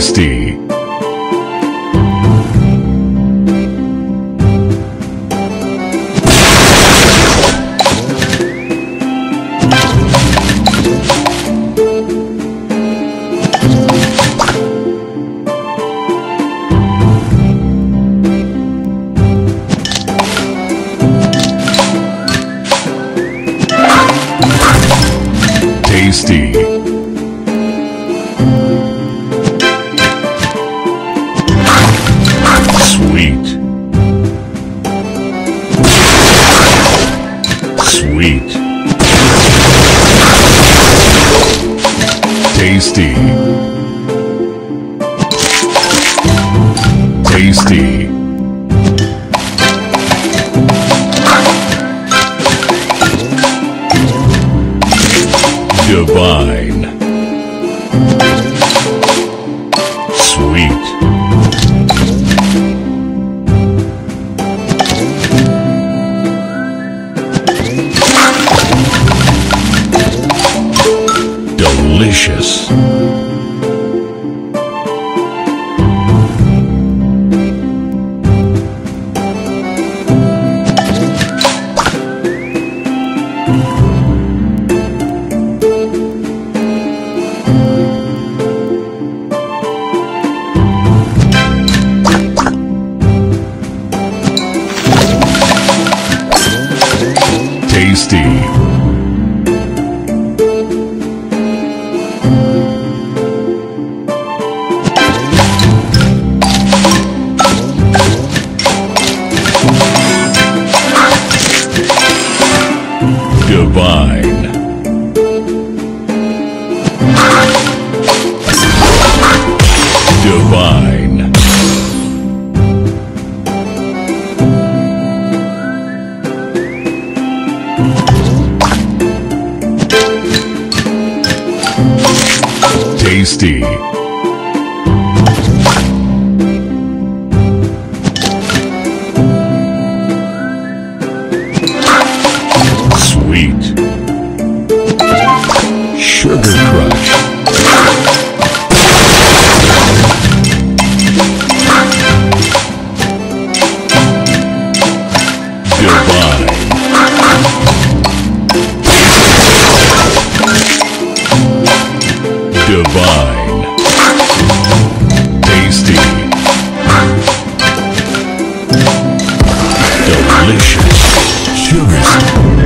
tasty. tasty. eat. Tasty. Tasty. Divine. Delicious. Tasty. Tasty. Divine. Tasty. Delicious. Sugar.